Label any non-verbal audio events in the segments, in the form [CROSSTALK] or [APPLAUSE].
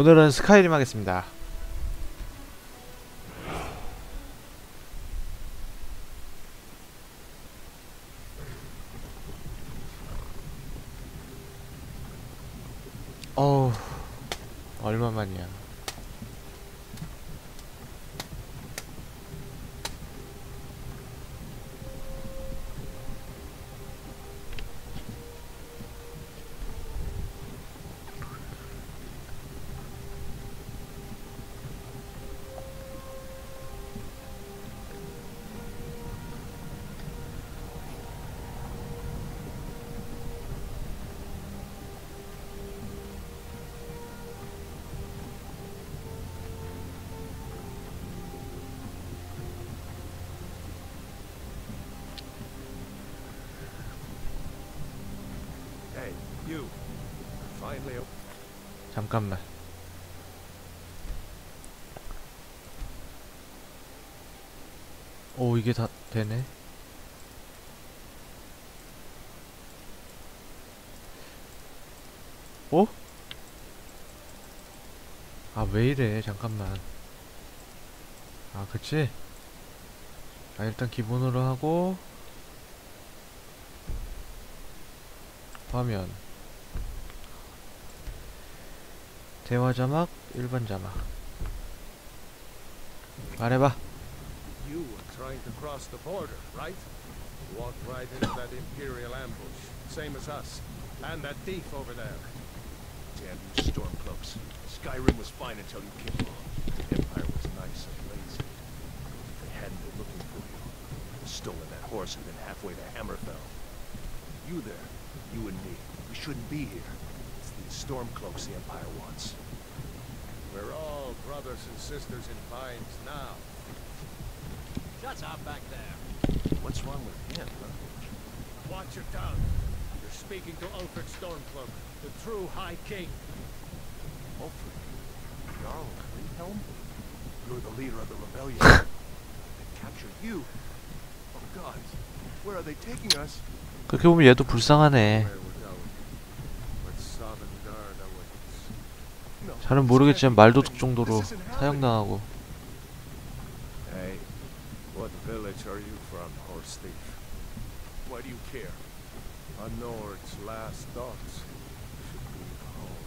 오늘은 스카이림 하겠습니다. 잠깐만. 오, 이게 다 되네. 어? 아, 왜 이래? 잠깐만. 아, 그치? 아, 일단 기본으로 하고, 화면. 대화 자막, 일반 자막. 말해봐. you were trying to cross the border, right? Walked right into that Imperial ambush, same as us. And that thief over there. Damn you stormcloaks. Skyrim was fine until you came along. The Empire was nice and lazy. If they hadn't been looking for you, stolen that horse and been halfway to Hammerfell. You there, you and me, we shouldn't be here. It's these stormcloaks the Empire wants. We're all brothers and sisters in Vines now. Shut up back there. What's wrong with him, huh? Watch your tongue. You're speaking to Ulfric Stormcloak, the true High King. Ulfric, Jarl of Helm? You're the leader of the rebellion. [COUGHS] they captured you. Oh God, where are they taking us? 그렇게 보면 얘도 불쌍하네. 잘은 모르겠지만. 말도둑 정도로. 사형당하고. Hey, what village are you from, horse thief? Why do you care? A Nord's last thoughts should be home.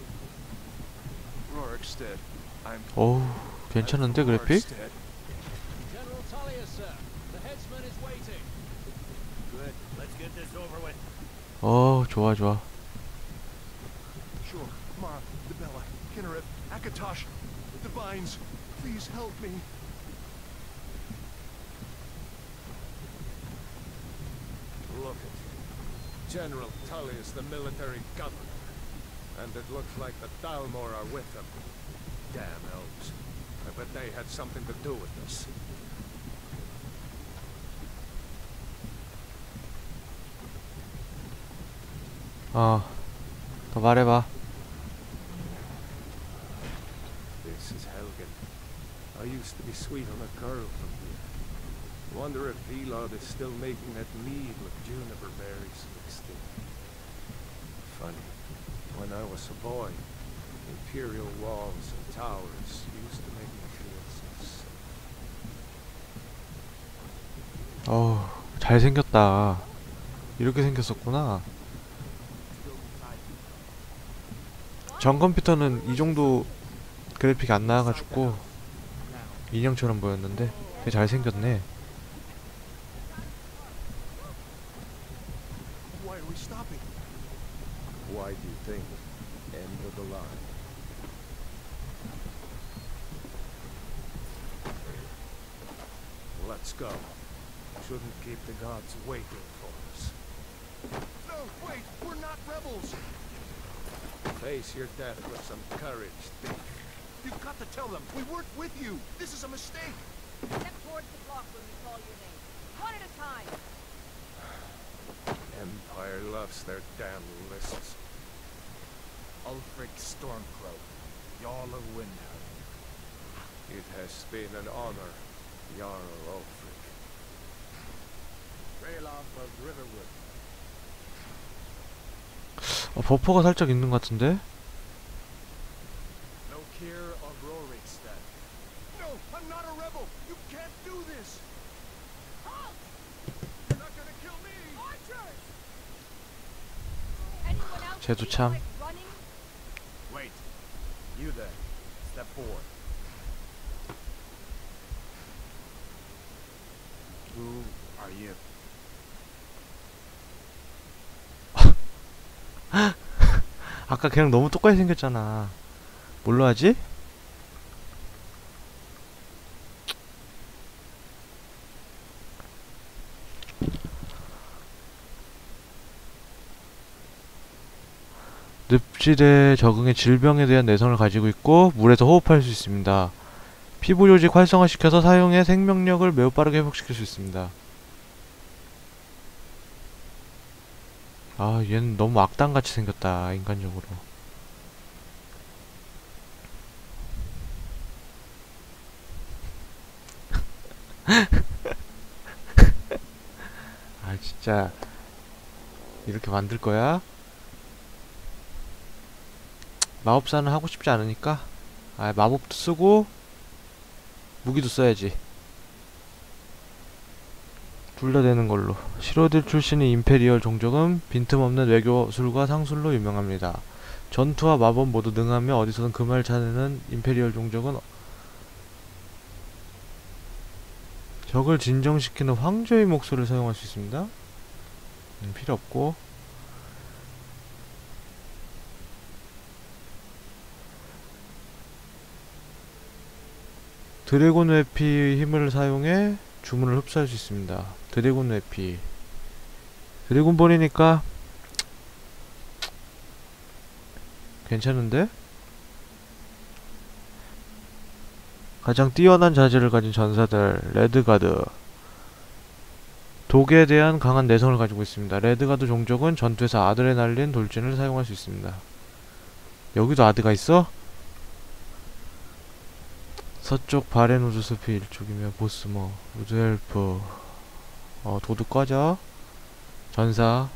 Rorikstead. I'm 어우, 괜찮은데 그래픽? Rorikstead. General Tullius, sir. The headsman is waiting. Good. Let's get this over with. 어, 좋아 좋아. Sure. Mara, Kinnereth, Akatosh, the Vines. Please help me. Look at you. General Tullius, the military governor. And it looks like the Dalmor are with them. Damn elves. I bet they had something to do with this. 어, 더 말해봐. Used to be sweet on a girl from here. Wonder if Velod is still making that mead with juniper berries mixed in. Funny. When I was a boy, imperial walls and towers used to make me feel so safe. 어우, 잘생겼다. 이렇게 생겼었구나. 전 컴퓨터는 이 정도 그래픽이 안 나와가지고 인형처럼 보였는데 되게 잘생겼네. Why are we stopping? Why do you think? End of the line. Let's go. Shouldn't keep the gods waiting for us. No, wait! We're not rebels! Face your death with some courage, thief. You've got to tell them we weren't with you! This is a mistake! Step towards the block when we call your name. One at a time. [SIGHS] Empire loves their damn lists. Ulfric Stormcloak, Jarl of Windhelm. It has been an honor, Jarl Ulfric. Ralof of Riverwood. 어, 버퍼가 살짝 있는 것 같은데? You can't do this. Halt! You're not gonna kill me. Archers! Anyone else 쟤도 feel 참. like running? Wait. You there. Step forward. Who are you? 아까 걔랑 너무 똑같이 생겼잖아. 뭘로 하지? 늪질에 적응해 질병에 대한 내성을 가지고 있고 물에서 호흡할 수 있습니다. 피부 조직 활성화시켜서 사용해 생명력을 매우 빠르게 회복시킬 수 있습니다. 아, 얘는 너무 악당같이 생겼다, 인간적으로. [LAUGHS] 아, 진짜. 이렇게 만들 거야? 마법사는 하고 싶지 않으니까. 아, 마법도 쓰고, 무기도 써야지. 둘 다 되는 걸로. 시로딜 출신의 임페리얼 종족은 빈틈없는 외교술과 상술로 유명합니다. 전투와 마법 모두 능하며 어디서든 금을 찾는 임페리얼 종족은 적을 진정시키는 황제의 목소리를 사용할 수 있습니다. 음, 필요 없고 드래곤 외피 힘을 사용해 주문을 흡수할 수 있습니다. 드래곤 외피 드래곤볼이니까 괜찮은데? 가장 뛰어난 자질을 가진 전사들 레드가드 독에 대한 강한 내성을 가지고 있습니다. 레드가드 종족은 전투에서 아드레날린 돌진을 사용할 수 있습니다. 여기도 아드가 있어? 서쪽 바렌 우드숲이 일쪽이며 보스머 우드엘프. 어 도둑 꺼져. 전사.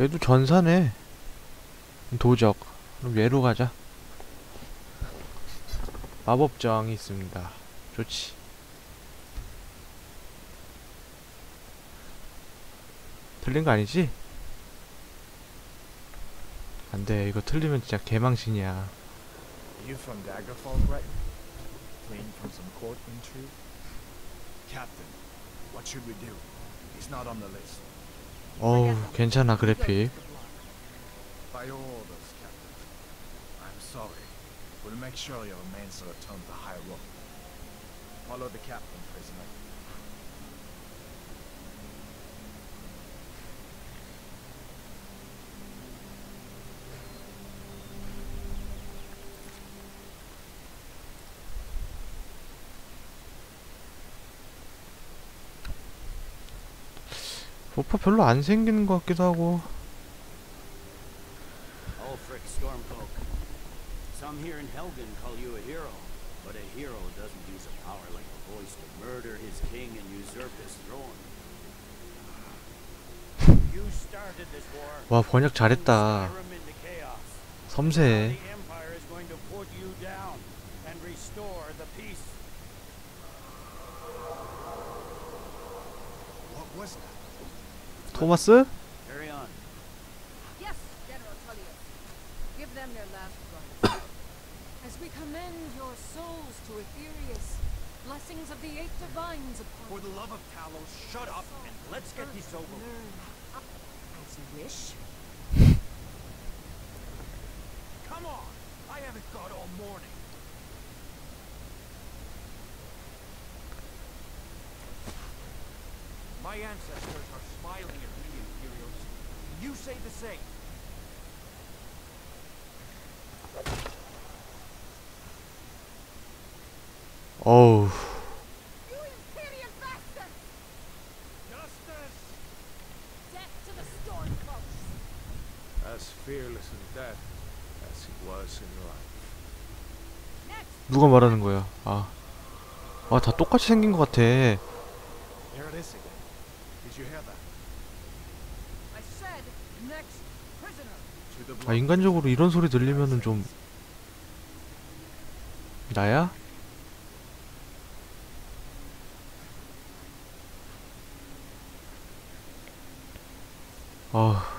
얘도 전사네. 도적. 그럼 얘로 가자. 마법저항이 있습니다. 좋지. 틀린 거 아니지? 안돼 이거 틀리면 진짜 개망신이야 You from Daggerfall, right? Fleeing from some court intrigue? Captain, what should we do? He's not on the list. 어우 괜찮아 그래픽 By orders, Captain. I'm sorry. We'll make sure your remains are returned to High Road. Follow the captain, prisoner. 오빠 별로 안 생기는 것 같기도 하고 Ulfric Stormcloak. Some here in Helgen call you a hero, but a hero doesn't use a power like a voice to murder his king and usurp his throne. You started this war. 와 번역 잘했다. 섬세해 The Empire is going to put you down and restore the peace. What was that? 토마스? Carry on. Yes, General Tullius. Give them their last rites. As we commend your souls to Aetherius, blessings of the eight divines For upon the love of Talos, shut up and let's get this over with. Learn. As you wish. Come on! I haven't got all morning. My ancestors are smiling at me, Imperials. You say the same. 어우 You Imperial bastards! Justice! Death to the Stormcloaks! As fearless in death as he was in life. Next! 누가 말하는 거야 아 아, 다 똑같이 생긴 것 같아. Here it is again. Did you hear that? 아 인간적으로 이런 소리 들리면은 좀 나야? 아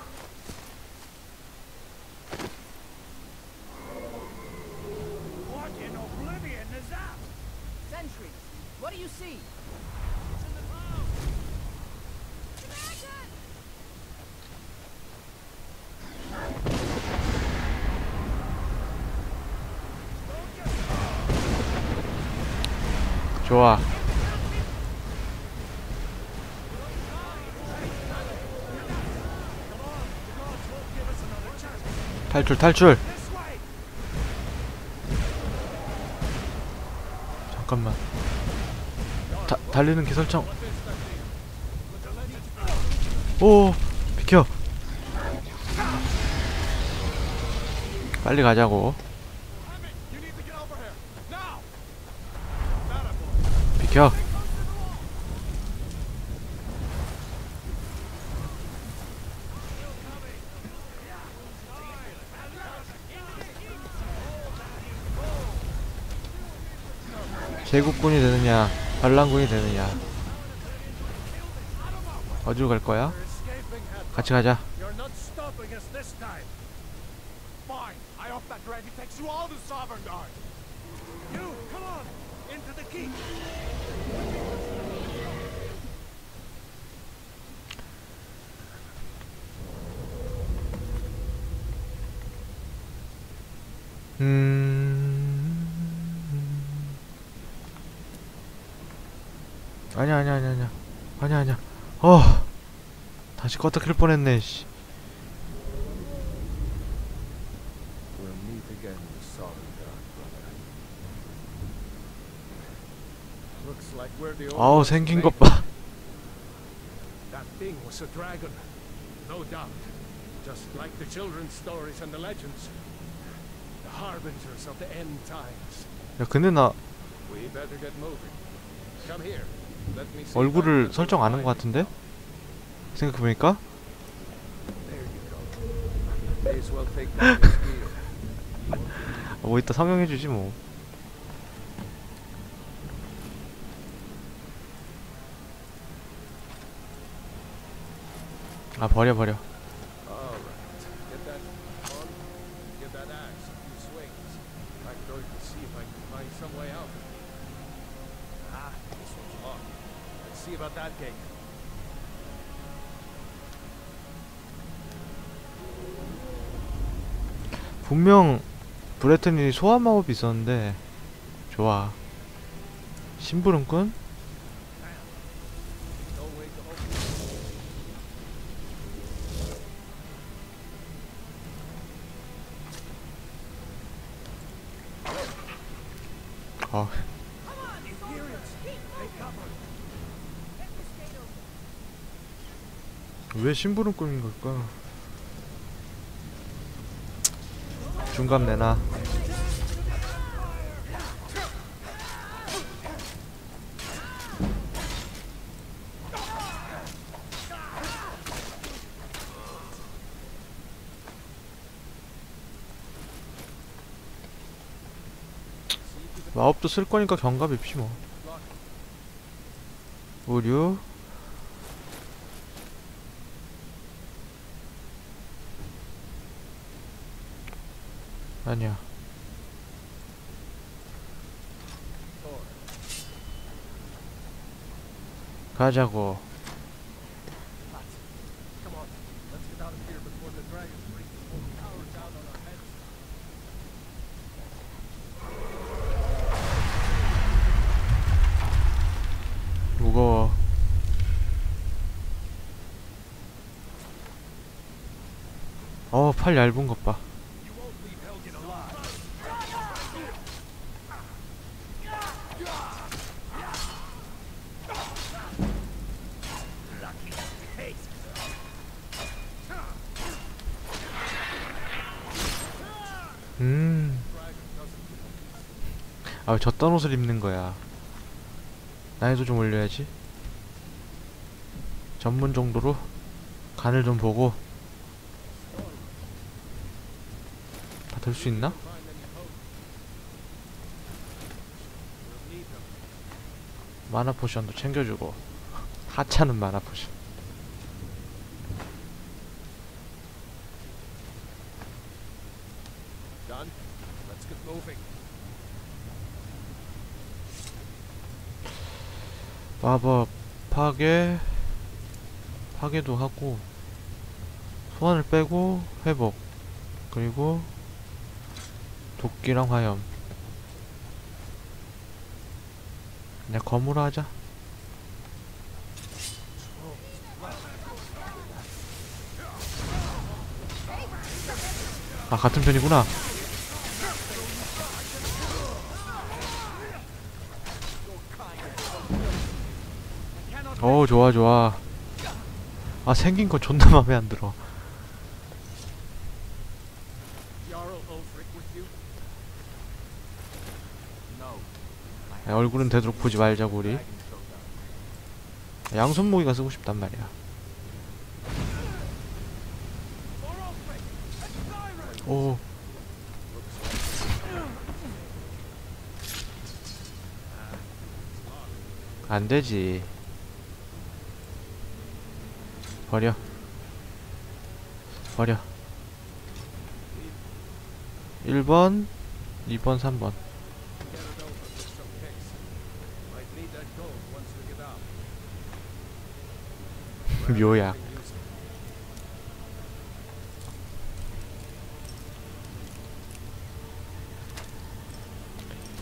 좋아. 탈출 탈출. 잠깐만. 다, 달리는 기 설정. 오 비켜. 빨리 가자고 비켜 제국군이 되느냐 반란군이 되느냐 어디로 갈 거야? 같이 가자. Fine. I hope that ready takes you all to Sovereign Guard. You, come on. 음... 아니야 아니야 아니야 아니야 아니야 아니야 어 다시 껐다 킬 뻔했네 씨 We'll meet again Guard, brother. Looks like we're the only 아우 생긴 것 봐 That thing was a dragon. No doubt. Just like the children's stories and the legends. The harbingers of the end times. 야 근데 나 얼굴을 설정 안 한 것 같은데? 생각해보니까. 아, 뭐 이따 성형해주지 뭐 아 버려 버려 All right. Get that on. Give that axe a few swings. I'm going to see if I can find some way out. Ah, this one's locked. About that gate. 분명 브레튼이 소환 마법이 있었는데 좋아 심부름꾼? No way to open it. 어 왜 심부름꾼인 걸까? 중감 내놔. 마법도 쓸 거니까 경갑 입지 뭐. 의류 아니야 가자고. 무거워 어팔 얇은 것봐 You won't leave Helgen alive. 음. 아, 왜 젖던 옷을 입는 거야. 난이도 좀 올려야지. 전문 정도로 간을 좀 보고 다 들 수 있나? mana potion도 챙겨주고 [LAUGHS] 하찮은 mana potion 마법 파괴 파괴도 하고 소환을 빼고 회복. 그리고 도끼랑 화염. 그냥 검으로 하자. 아 같은 편이구나 오 좋아 좋아 아 생긴 거 존나 맘에 안 들어. 야, 얼굴은 되도록 보지 말자고 우리 showdown. 양손 모기가 쓰고 싶단 말이야 오 안되지 버려. 버려. 1번 2번 3번. Get it over for some kicks. Might need that gold once we get out. 묘약 Can use it.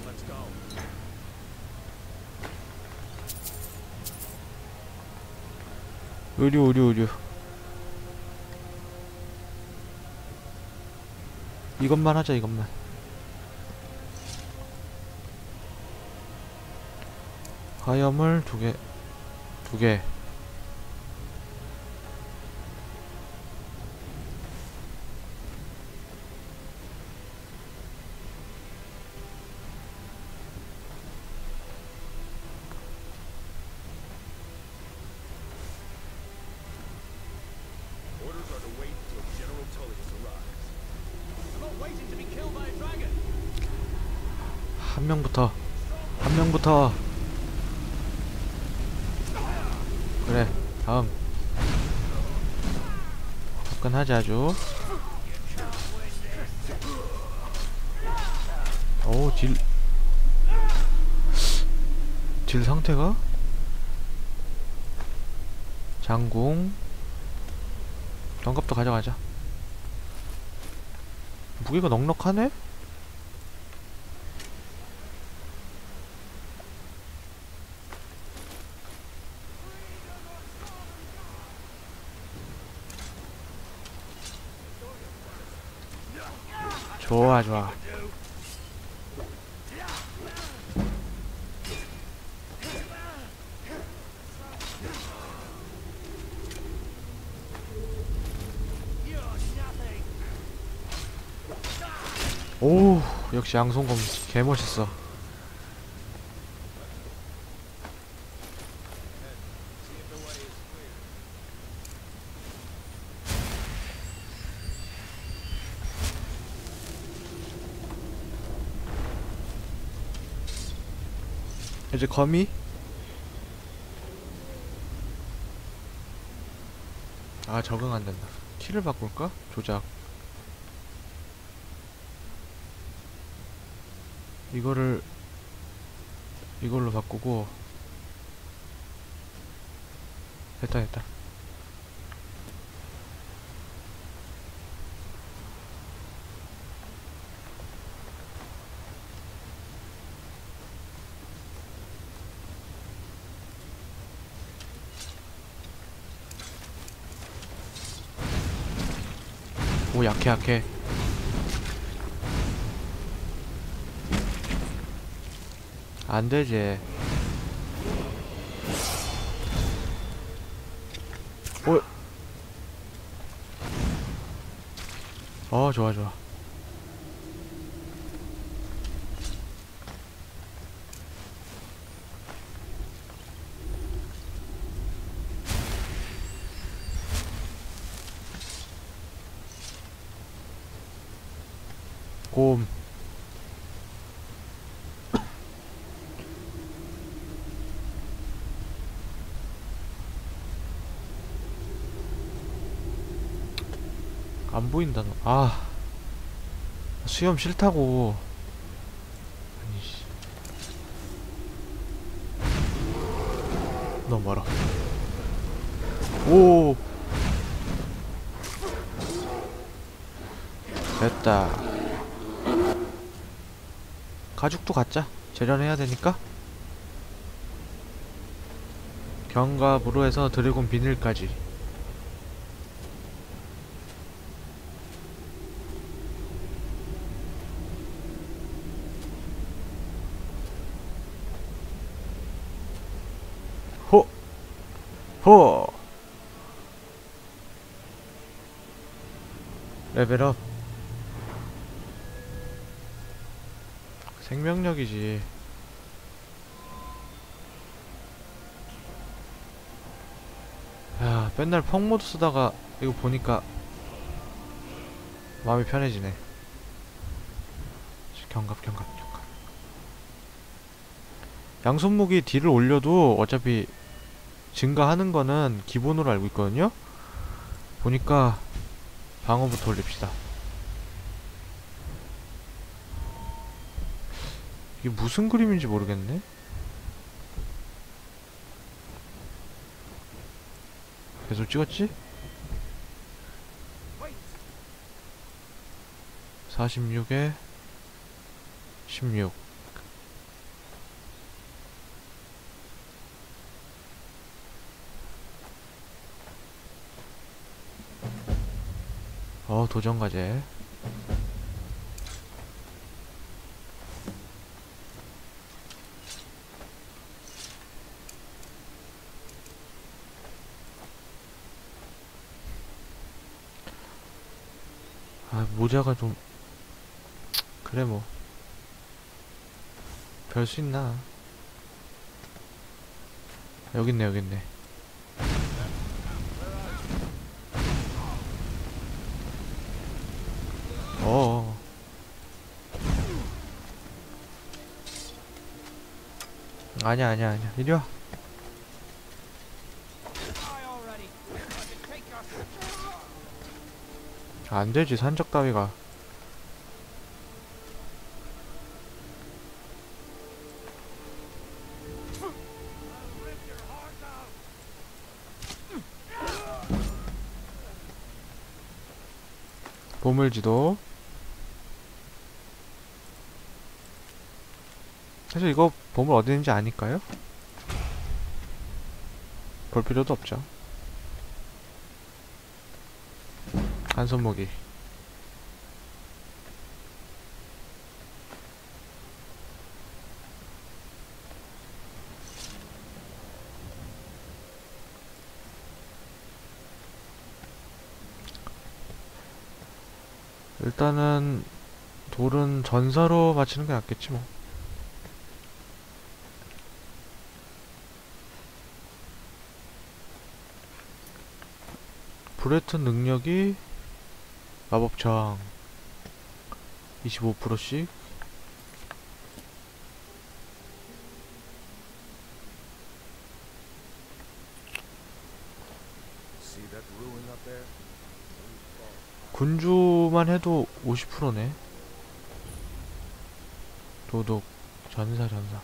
Let's go. 의류 의류 의류. 이것만 하자 이것만. 화염을 두개 두개 Orders are to wait till General Tullius arrives. I'm not waiting to be killed by a dragon. 한 명부터 한 명부터. 그래 다음. 화끈하지 아주. 오딜 딜 상태가? 장궁. 경갑도 가져가자. 무게가 넉넉하네? 좋아 좋아. 오 역시 양손검 개멋있어 See if the way is clear. 이제 거미 아 적응 안 된다. 키를 바꿀까? 조작. 이거를 이걸로 바꾸고 됐다 됐다 오 약해 약해. 안되지. 오. 어 좋아 좋아 곰 안 보인다 너. 아 수염 싫다고 아니 씨 너무 멀어. 오. 됐다. 가죽도 갖자. 재련해야 되니까. 견갑으로 해서 드래곤 비닐까지. 호! 호! 레벨업. 생명력이지. 야, 맨날 펑모드 쓰다가 이거 보니까 마음이 편해지네. 경갑, 경갑, 경갑. 양손목이 딜을 올려도 어차피 증가하는 거는 기본으로 알고 있거든요? 보니까 방어부터 올립시다. 이게 무슨 그림인지 모르겠네? 계속 찍었지? 46에 16 어, 도전과제. 아, 모자가 좀, 그래, 뭐. 별 수 있나. 여기 있네. 아니야, 아니야, 아니야. 이리 와. 안 되지, 산적 따위가. 보물지도. 사실 이거 보물 어디 있는지 아니까요? 볼 필요도 없죠. 한 손목이. 일단은 돌은 전사로 맞히는 게 낫겠지 뭐. 브레튼 능력이 마법 저항 25%씩 See that ruin up there? 군주만 해도 50%네. 도독 전사 전사